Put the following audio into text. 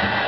Thank you.